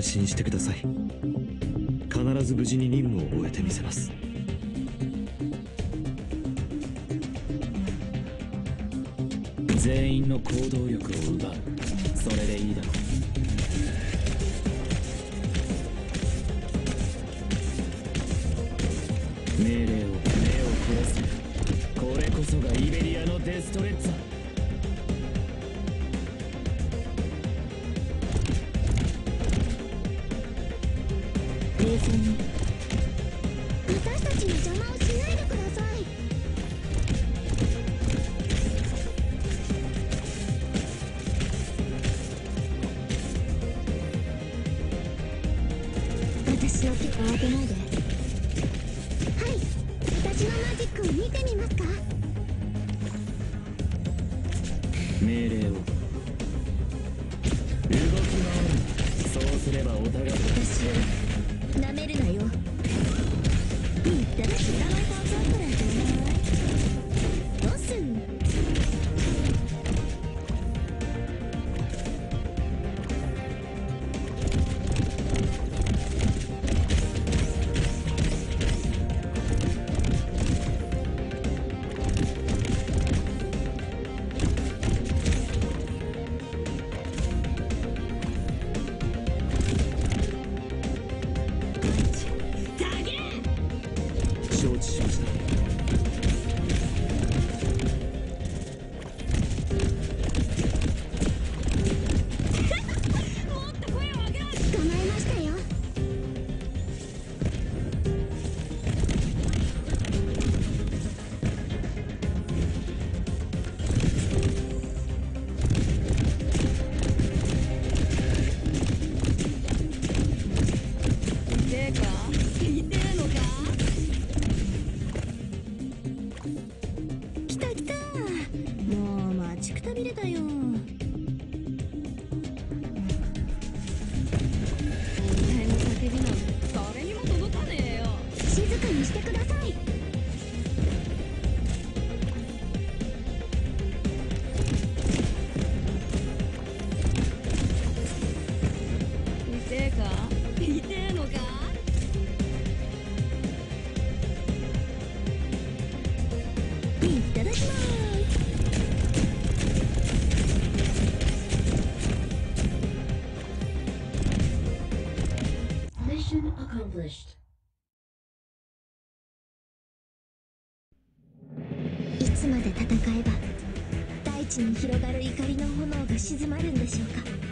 安心してください。必ず無事に任務を終えてみせます。全員の行動力を奪う。それでいいだろう。命令を目を凝らす。これこそがイベリアのデストレッツァ。冷静に私たちに邪魔をしないでください私の手を当てないではい私のマジックを見てみますか命令を動き回るそうすればお互い私舐めるなよ。就其实たいつまで戦えば大地に広がる怒りの炎が静まるんでしょうか？